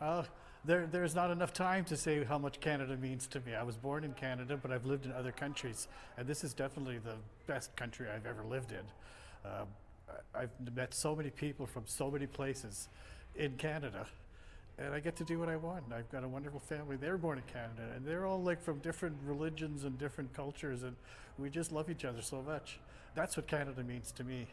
Uh, there, there's not enough time to say how much Canada means to me. I was born in Canada, but I've lived in other countries, and this is definitely the best country I've ever lived in. Uh, I've met so many people from so many places in Canada, and I get to do what I want. I've got a wonderful family. They're born in Canada, and they're all like from different religions and different cultures, and we just love each other so much. That's what Canada means to me.